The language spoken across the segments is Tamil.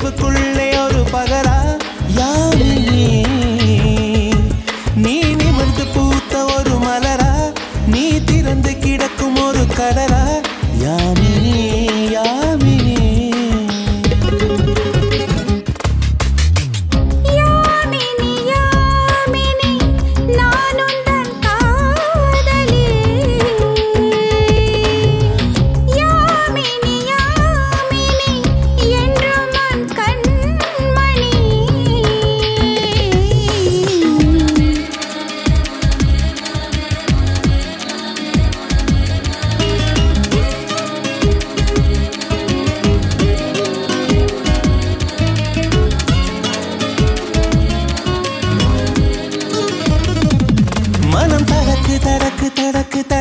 இரவுக்குள்ளே ஒரு பகரா யாமினி くたらくたらく。た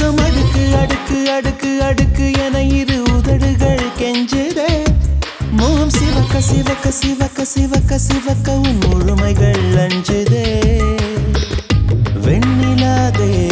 முகம் அடுக்கு அடுக்கு அடுக்கு அடுக்கு என இரு உதடுகள் கெஞ்சுதே. முகம் சிவக்க சிவக்க சிவக்க சிவக்க சிவக்க உன் முழுமைகள் அஞ்சுதே. வெண்ணிலாதே